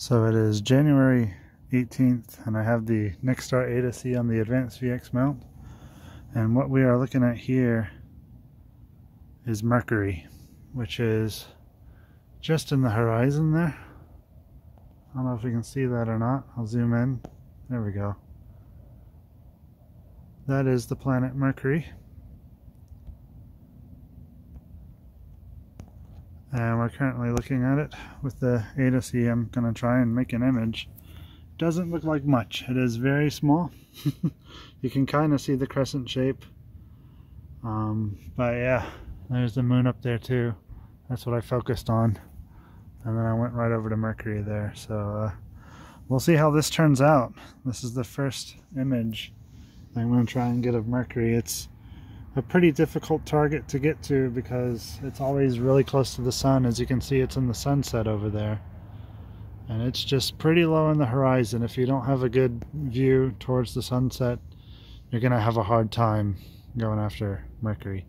So it is January 18th and I have the Nexstar 8se on the Advanced VX mount. And what we are looking at here is Mercury which is just in the horizon there. I don't know if we can see that or not. I'll zoom in. There we go. That is the planet Mercury and we're currently looking at it with the 8se. I'm going to try and make an image. Doesn't look like much. It is very small. you can kind of see the crescent shape. Um, but yeah, there's the moon up there too. That's what I focused on. And then I went right over to Mercury there. So uh, we'll see how this turns out. This is the first image I'm going to try and get of Mercury. It's a pretty difficult target to get to because it's always really close to the sun. As you can see, it's in the sunset over there. And it's just pretty low in the horizon. If you don't have a good view towards the sunset, you're going to have a hard time going after Mercury.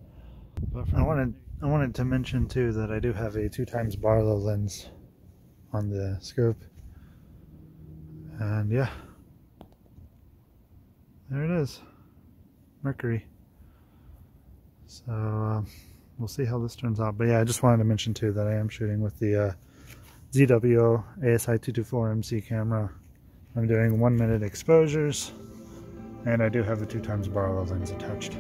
But I wanted I wanted to mention too that I do have a two times Barlow lens on the scope. And yeah, there it is, Mercury. So uh, we'll see how this turns out. But yeah, I just wanted to mention too that I am shooting with the uh, ZWO ASI224MC camera. I'm doing one minute exposures and I do have the two times Barlow lens attached.